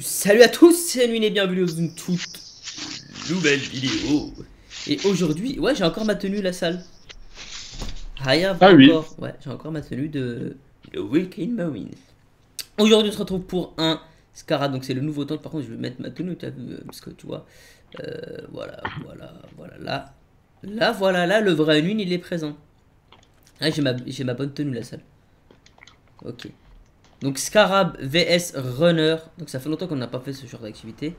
Salut à tous, c'est Nuit et bienvenue dans une toute nouvelle vidéo. Et aujourd'hui, ouais, j'ai encore ma tenue la salle. Rien Ah oui. encore. Ouais, j'ai encore ma tenue de The Weekend Marine. Aujourd'hui, on se retrouve pour un Scarab, donc c'est le nouveau temps. Par contre, je vais mettre ma tenue, t'as vu, parce que tu vois, euh, voilà, voilà, voilà, là, là, voilà, là, le vrai Nune, il est présent. Ah, j'ai ma, j'ai ma bonne tenue la salle. Ok. Donc Scarab VS Runner. Donc ça fait longtemps qu'on n'a pas fait ce genre d'activité.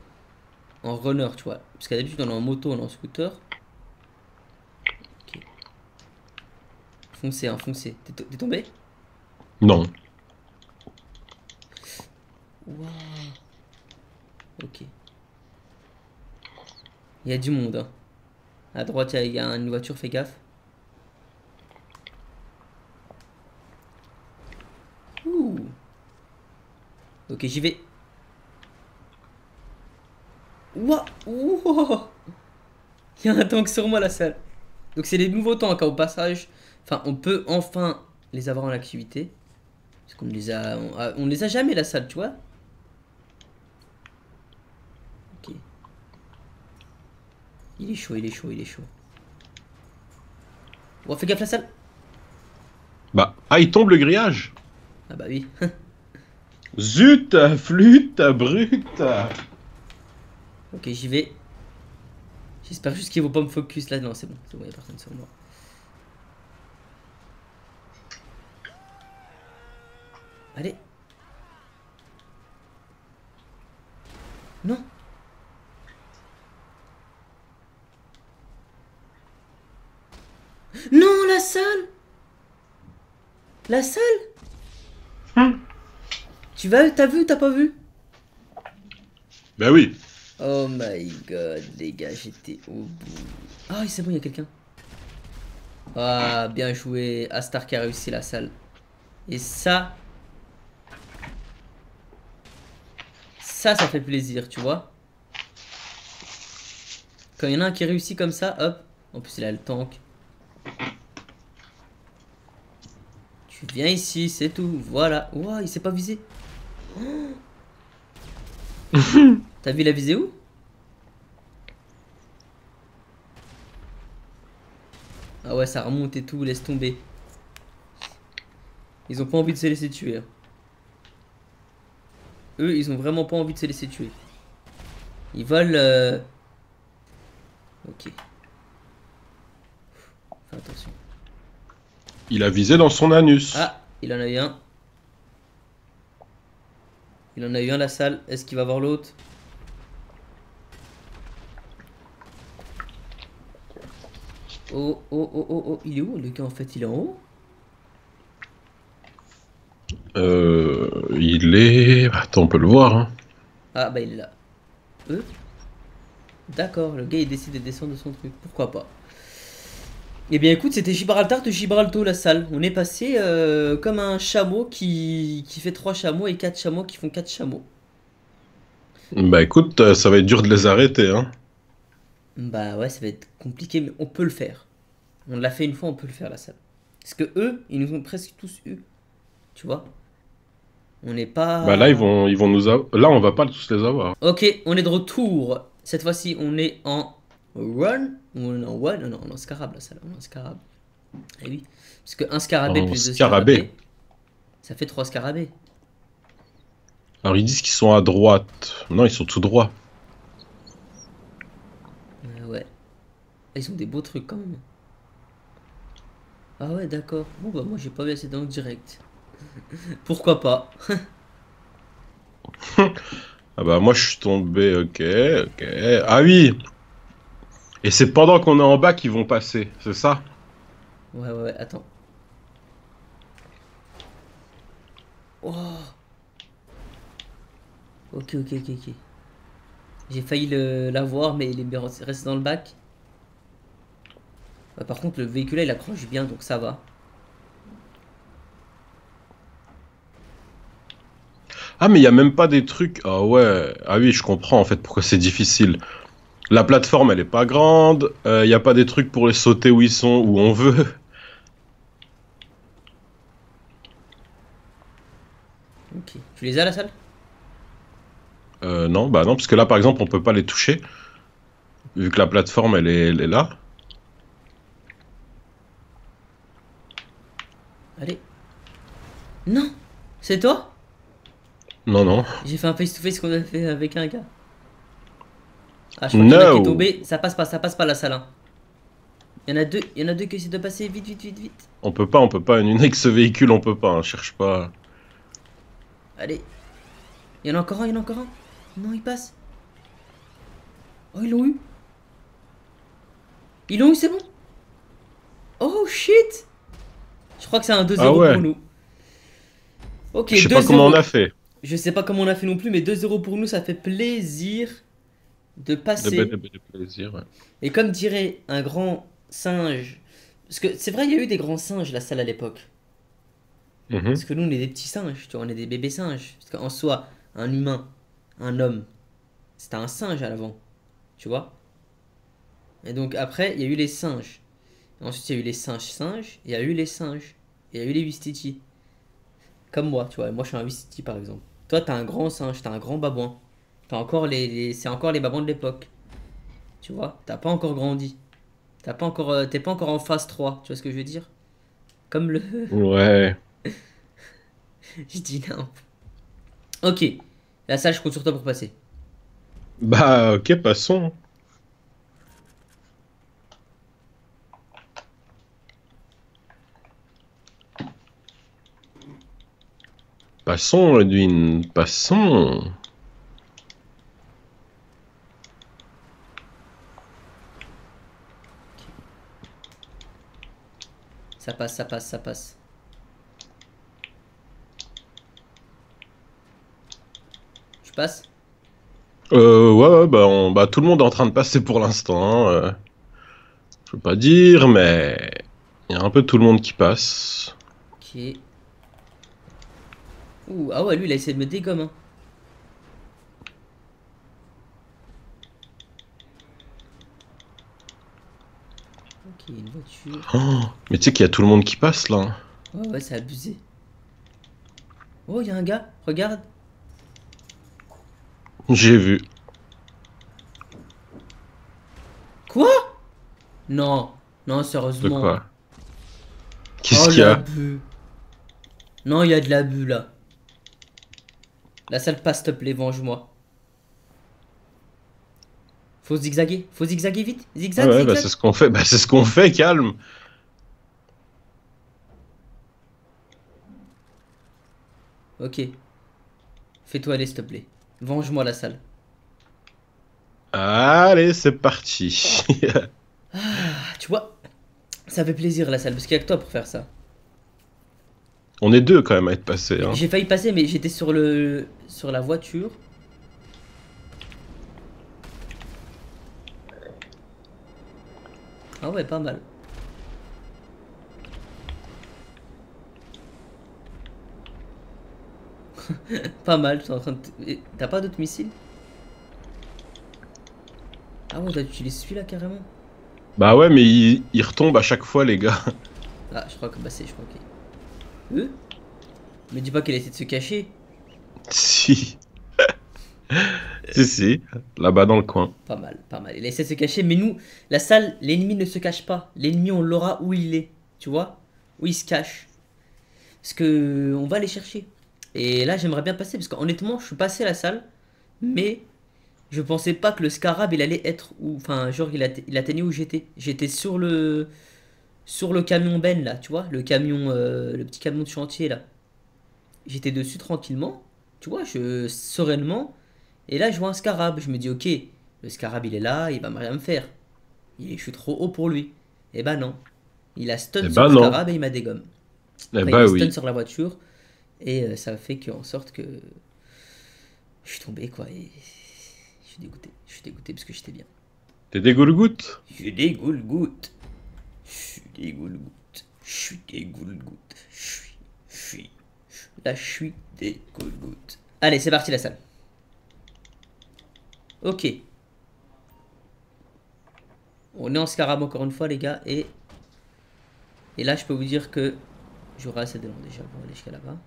En runner, tu vois. Parce qu'à d'habitude on est en moto, on est en scooter. Ok. Foncez, hein, foncez. T'es to- t'es tombé? Non. Waouh. Ok. Il y a du monde. Hein. À droite, il y a- il y, a une voiture, fais gaffe. Ouh. Ok, j'y vais. Ouah. Ouah. Il y a un tank sur moi, la salle. Donc, c'est les nouveaux tanks, hein, au passage. Enfin, on peut enfin les avoir en activité. Parce qu'on les a. On, a- on les a jamais, la salle, tu vois. Ok. Il est chaud, il est chaud, il est chaud. Bon, fais gaffe la salle. Bah, ah, il tombe le grillage. Ah bah oui. Zut, flûte, brute. ok, j'y vais. J'espère juste qu'ils vont pas me focus là. Non, c'est bon, c'est bon, personne sur moi. Allez. Non. Non, la salle. La salle? Tu vas, t'as vu, t'as pas vu? Bah oui. Oh my god, les gars, j'étais au bout. Ah oui, c'est bon, il y a quelqu'un. Ah, bien joué. Astar qui a réussi la salle. Et ça. Ça, ça fait plaisir, tu vois. Quand il y en a un qui réussit comme ça, hop. En plus, il a le tank. Tu viens ici, c'est tout. Voilà. Ouah, il s'est pas visé. T'as vu la visée où Ah ouais, ça remonte et tout, laisse tomber. Ils ont pas envie de se laisser tuer. hein. Eux, ils ont vraiment pas envie de se laisser tuer. Ils veulent... euh, Ok. Fais attention. Il a visé dans son anus. Ah, il en a eu un. Il en a eu un la salle. Est-ce qu'il va voir l'autre? Oh, oh, oh, oh, oh. Il est où le gars en fait? Il est en haut? Euh, il est. Attends, on peut le voir. Hein. Ah, bah il est là. Eux? D'accord, le gars il décide de descendre de son truc. Pourquoi pas? Eh bien écoute, c'était Gibraltar de Gibraltar la salle. On est passé euh, comme un chameau qui, qui fait trois chameaux et quatre chameaux qui font quatre chameaux. Bah écoute, euh, ça va être dur de les arrêter. Hein. Bah ouais, ça va être compliqué, mais on peut le faire. On l'a fait une fois, on peut le faire la salle. Parce que eux, ils nous ont presque tous eu. Tu vois? On n'est pas. Bah là, ils vont, ils vont nous. Là, on va pas tous les avoir. Ok, on est de retour. Cette fois-ci, on est en run. Ou on est en one Non, non, scarab la salle. On est en scarab. Eh oui. Parce que un scarabée En plus deux scarabée. scarabées, ça fait trois scarabées. Alors, ils disent qu'ils sont à droite. Non, ils sont tout droit. Euh, ouais. Ah, Ils ont des beaux trucs quand même. Ah ouais, d'accord. Bon, bah moi j'ai pas vu assez dans le direct. Pourquoi pas? Ah bah moi, je suis tombé. Ok, ok. Ah oui. Et c'est pendant qu'on est en bas qu'ils vont passer, c'est ça? Ouais, ouais, ouais, attends. Oh. Ok, ok, ok, ok. J'ai failli l'avoir, mais il est resté dans le bac. Ouais, par contre, le véhicule là, il accroche bien, donc ça va. Ah, mais il y a même pas des trucs. Ah ouais. Ah oui, je comprends en fait pourquoi c'est difficile. La plateforme, elle est pas grande. Euh, Il a pas des trucs pour les sauter où ils sont, où on veut. Ok. Tu les as la salle? Euh, Non, bah non, parce que là, par exemple, on peut pas les toucher. Vu que la plateforme, elle est, elle est là. Allez. Non C'est toi? Non, non. J'ai fait un face-to-face qu'on a fait avec un gars. Ah, je crois qu'il y en a qui est tombé. Ça passe pas, ça passe pas la salle. hein. Il y en a deux, il y en a deux qui essaient de passer vite, vite, vite, vite. On peut pas, on peut pas. Une avec ce véhicule, on peut pas. hein, cherche pas. Allez. Il y en a encore un, il y en a encore un. Non, il passe. Oh, ils l'ont eu. Ils l'ont eu, c'est bon. Oh shit. Je crois que c'est un 2-0 Ah ouais. pour nous. Ok, Je sais pas 2-0. comment on a fait. Je sais pas comment on a fait non plus, mais 2-0 pour nous, ça fait plaisir de passer. de- de- de plaisir. ouais. Et comme dirait un grand singe, parce que c'est vrai, il y a eu des grands singes la salle à l'époque. Mhm. Parce que nous, on est des petits singes, tu vois, on est des bébés singes. Parce qu'en soi, un humain, un homme, c'était un singe à l'avant, tu vois. Et donc après, il y a eu les singes. Et ensuite, il y a eu les singes singes, il y a eu les singes, il y a eu les Wistiti. Comme moi, tu vois, moi je suis un Wistiti par exemple. Toi, t'as un grand singe, t'as un grand babouin. T'as encore les, les- c'est encore les babouins de l'époque. Tu vois, t'as pas encore grandi. T'as pas encore, euh, t'es pas encore en phase 3, tu vois ce que je veux dire? Comme le... Ouais. Je dis non. Ok. La salle, je compte sur toi pour passer. Bah, ok, passons. Passons, Edwin, passons. Ça passe, ça passe, ça passe. Je passe Euh, ouais, ouais, bah, on- bah, tout le monde est en train de passer pour l'instant. hein, euh. Je veux pas dire, mais il y a un peu tout le monde qui passe. Ok. Ouh, ah ouais, lui, il a essayé de me dégommer. hein. Ok, une voiture. Oh, mais tu sais qu'il y a tout le monde qui passe là. Ouais, ouais, c'est abusé. Oh, il y a un gars, regarde. J'ai vu. Quoi? Non, non, De sérieusement. quoi? Qu'est-ce oh, qu'il y a? Non, il y a de l'abus là. La salle passe, s'il te plaît, venge-moi. Faut zigzaguer, faut zigzaguer vite. Zigzag, Ouais, bah, c'est ce qu'on fait. Bah, c'est ce qu'on fait, calme. ok. Fais-toi aller, s'il te plaît. Venge-moi la salle. Allez, c'est parti. Ah, tu vois, ça fait plaisir la salle, parce qu'il y a que toi pour faire ça. On est deux quand même à être passés. Hein. J'ai failli passer, mais j'étais sur le sur la voiture. Ah ouais, pas mal. pas mal, tu es en train de... T'as pas d'autres missiles? Ah ouais, toi, tu utilises celui-là carrément Bah ouais, mais il, il retombe à chaque fois, les gars. Ah, je crois que bah c'est, je crois que... Euh? Me dis pas qu'elle essaie de se cacher. si. Si, si. Là-bas dans le coin. Pas mal, pas mal. Il essaie de se cacher, mais nous, la salle, l'ennemi ne se cache pas. L'ennemi, on l'aura où il est. Tu vois Où il se cache. Parce que on va aller chercher. Et là, j'aimerais bien passer, parce qu'honnêtement, je suis passé la salle, mais je pensais pas que le scarab, il allait être où. Enfin, genre, il atteignait où j'étais. J'étais sur le. Sur le camion Ben, là, tu vois Le camion. euh, le petit camion de chantier, là. J'étais dessus tranquillement, tu vois, je sereinement. Et là, je vois un scarab. Je me dis, ok, le scarab, il est là, il va rien me faire. Je suis trop haut pour lui. Eh ben non. Il a stun Eh sur ben le non. scarab et il m'a dégomme. Eh bah il a stun oui. sur la voiture. Et euh, ça fait que, en sorte que. Je suis tombé, quoi. Et je suis dégoûté. Je suis dégoûté parce que j'étais bien. T'es des goulgouttes Je suis des goulgouttes. Je suis des goulgouttes. Je suis des goulgouttes. Je suis. Je suis. Là, je suis. Allez, c'est parti la salle. Ok. On est en scarab encore une fois, les gars. Et, et là, je peux vous dire que j'aurai assez de long déjà pour aller jusqu'à là-bas.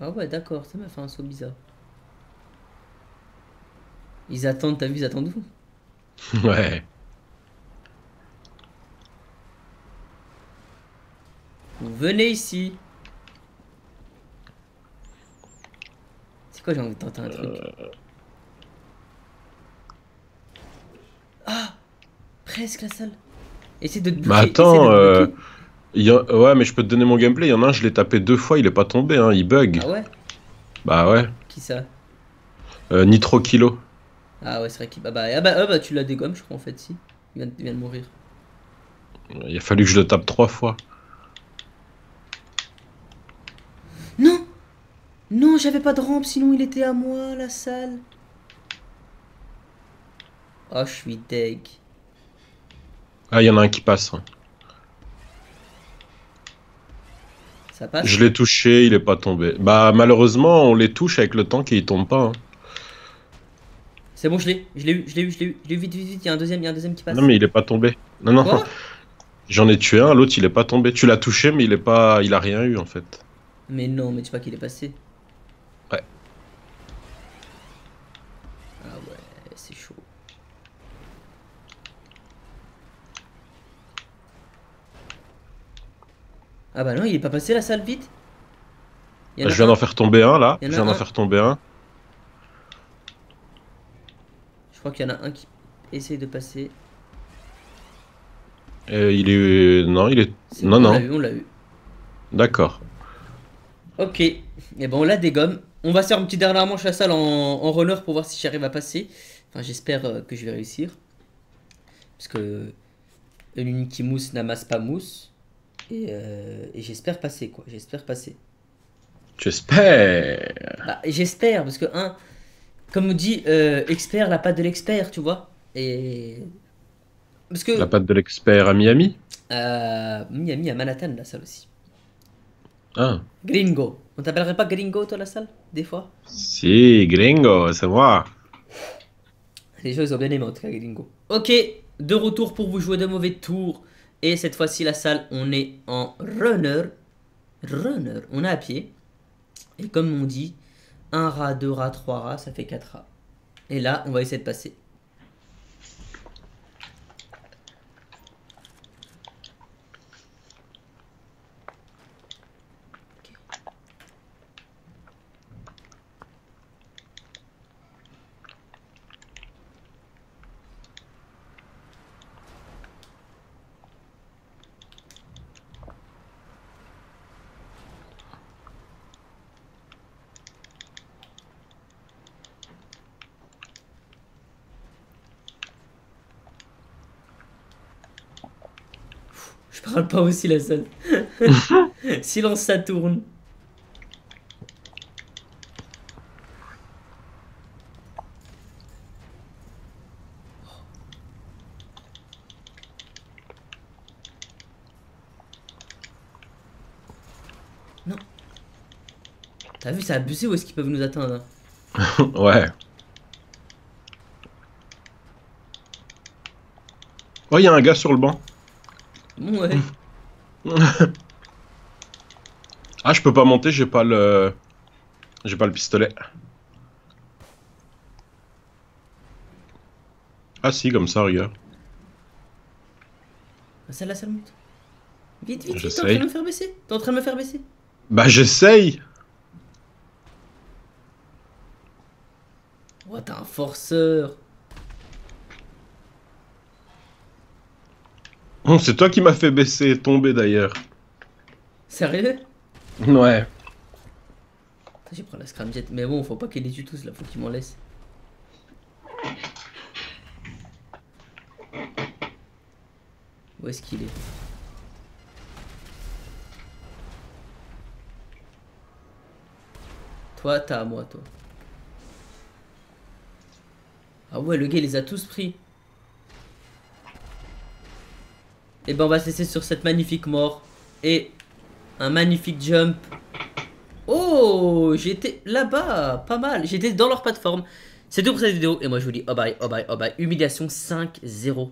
Ah ouais, d'accord, ça m'a fait un saut bizarre. Ils attendent, t'as vu, ils attendent vous Ouais. Vous venez ici. C'est quoi, j'ai envie de tenter un truc Ah Presque la salle. Essaye de te de attends, te euh, bloquer. il y a- ouais, mais je peux te donner mon gameplay. Il y en a un, je l'ai tapé deux fois, il est pas tombé, hein, il bug. Ah ouais Bah ouais. Qui ça Euh, Nitro Kilo. Ah ouais, c'est vrai qu'il. Ah bah, ah bah, ah bah, tu l'as dégomme, je crois, en fait, si. Il vient, il vient de mourir. Il a fallu que je le tape trois fois. Non Non, j'avais pas de rampe, sinon il était à moi, la salle. Oh, je suis deg. Ah, il y en a un qui passe. hein. Ça passe? Je l'ai touché, il est pas tombé. Bah malheureusement, on les touche avec le temps qu'il tombe pas. hein. C'est bon, je l'ai, je l'ai eu, je l'ai eu, je l'ai eu, je l'ai eu vite, vite, vite. Il y a un deuxième, il y a un deuxième qui passe. Non mais il est pas tombé. Non non. Quoi? J'en ai tué un, l'autre il est pas tombé. Tu l'as touché mais il est pas, il a rien eu en fait. Mais non, mais tu sais pas qu'il est passé. Ouais. Ah ouais, c'est chaud. Ah bah non, il est pas passé la salle vite. Bah, je viens d'en faire tomber un là. Je viens d'en faire tomber un. Je crois qu'il y en a un qui essaye de passer. Et il est, non il est, non bon, On non. l'a eu, on l'a eu. D'accord. Ok, et ben on la dégomme. On va faire une petite dernière manche à la salle en, en runner pour voir si j'arrive à passer. Enfin, j'espère euh, que je vais réussir. Parce que l'une qui mousse n'amasse pas mousse. Et, euh, et j'espère passer, quoi. J'espère passer. J'espère. Bah, j'espère, parce que, un, comme on dit, euh, expert, la patte de l'expert, tu vois. Et. Parce que. La patte de l'expert à Miami? Euh, Miami à Manhattan, la salle aussi. Ah. Gringo. On t'appellerait pas Gringo, toi, la salle Des fois? Si, gringo, c'est moi. Les gens ils ont bien aimé en tout cas Gringo. Ok, de retour pour vous jouer de mauvais tours. Et cette fois-ci la salle on est en runner. Runner, on est à pied. Et comme on dit, un rat, deux rats, trois rats, ça fait quatre rats. Et là on va essayer de passer. Je parle pas aussi la salle. Silence ça tourne. Non. T'as vu, c'est abusé où est-ce qu'ils peuvent nous atteindre hein? Ouais. Oh, il y a un gars sur le banc. Ouais. Ah, je peux pas monter, j'ai pas le. J'ai pas le pistolet. Ah, si, comme ça, regarde. Ah, Celle-là, ça le monte. Vite, vite, vite, t'es en train de me faire baisser. T'es en train de me faire baisser. Bah, j'essaye Oh, t'es un forceur. C'est toi qui m'as fait baisser et tomber d'ailleurs. Sérieux? Ouais. J'ai pris la scramjet. Mais bon, faut pas qu'il les tue tous là, faut qu'il m'en laisse. Où est-ce qu'il est, Toi, t'as à moi, toi. Ah ouais, le gars, il les a tous pris. Et ben, on va se sur cette magnifique mort. Et un magnifique jump. Oh, j'étais là-bas, pas mal. J'étais dans leur plateforme. C'est tout pour cette vidéo. Et moi, je vous dis, oh bye, oh bye, oh bye. Humiliation 5-0.